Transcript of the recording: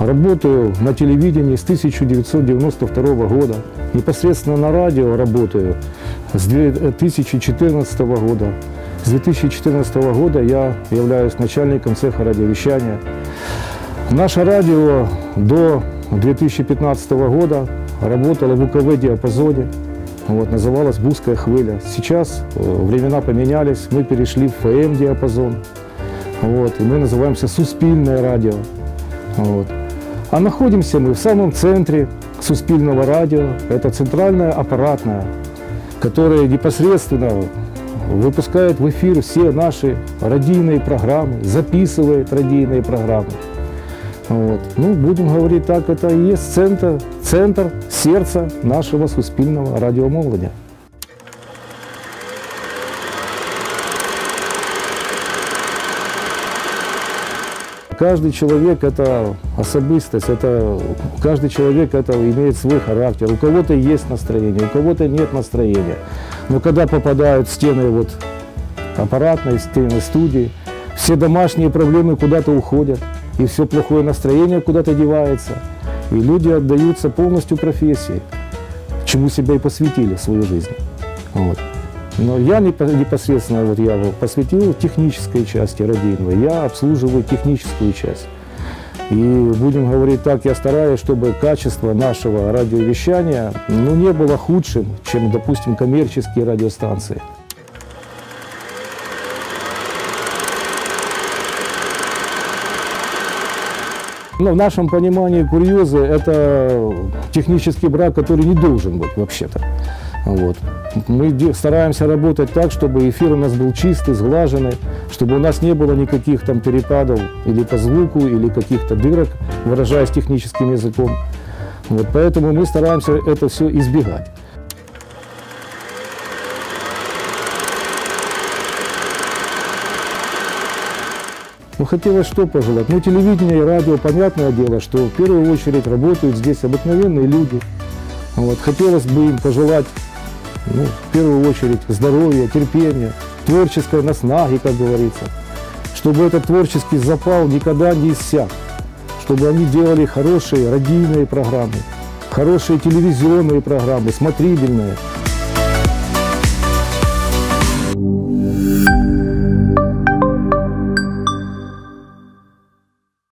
работаю на телевидении с 1992 года. Непосредственно на радио работаю с 2014 года. С 2014 года я являюсь начальником цеха радиовещания. Наше радио до 2015 года работало в УКВ-диапазоне. Вот, называлась «Бузская хвыля». Сейчас э, времена поменялись, мы перешли в ФМ-диапазон. Вот, и мы называемся «Суспильное радио». Вот. А находимся мы в самом центре Суспильного радио. Это центральная аппаратная, которая непосредственно выпускает в эфир все наши радийные программы, записывает радийные программы. Вот. Ну, будем говорить так, это и есть центр, центр сердца нашего суспільного радиомолодя. Каждый человек – это особистость, это, каждый человек это имеет свой характер. У кого-то есть настроение, у кого-то нет настроения. Но когда попадают стены вот, аппаратной, стены студии, все домашние проблемы куда-то уходят, и все плохое настроение куда-то девается. И люди отдаются полностью профессии, чему себя и посвятили свою жизнь. Вот. Но я непосредственно вот я посвятил технической части радийного, я обслуживаю техническую часть. И будем говорить так, я стараюсь, чтобы качество нашего радиовещания ну, не было худшим, чем, допустим, коммерческие радиостанции. Но в нашем понимании курьезы – это технический брак, который не должен быть вообще-то. Вот. Мы стараемся работать так, чтобы эфир у нас был чистый, сглаженный, чтобы у нас не было никаких там перепадов или по звуку, или каких-то дырок, выражаясь техническим языком. Вот, поэтому мы стараемся это все избегать. Ну, хотелось что пожелать? Ну, телевидение и радио, понятное дело, что в первую очередь работают здесь обыкновенные люди. Вот. Хотелось бы им пожелать, ну, в первую очередь, здоровья, терпения, творческой наснаги, как говорится. Чтобы этот творческий запал никогда не иссяк. Чтобы они делали хорошие радийные программы, хорошие телевизионные программы, смотрибельные.